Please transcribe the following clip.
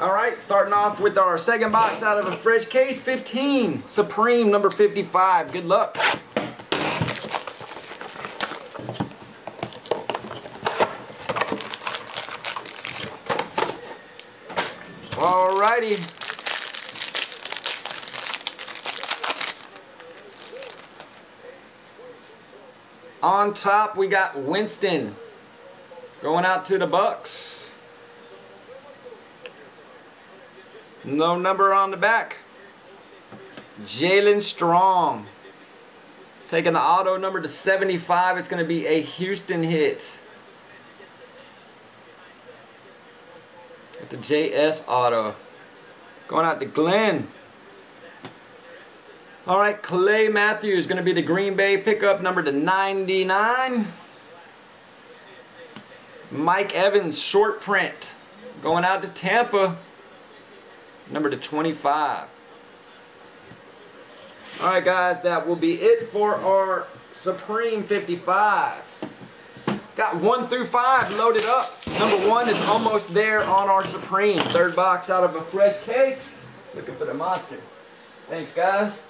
All right, starting off with our second box out of a fresh case, 15, Supreme number 55. Good luck. Alrighty. On top, we got Winston going out to the Bucs. No number on the back. Jaelen Strong. Taking the auto number to 75. It's going to be a Houston hit. With the JS auto. Going out to Glenn. All right, Clay Matthews going to be the Green Bay pickup number to 99. Mike Evans short print going out to Tampa number to 25. All right, guys, that will be it for our Supreme 55. Got one through five loaded up. Number one is almost there on our Supreme. Third box out of a fresh case. Looking for the monster. Thanks, guys.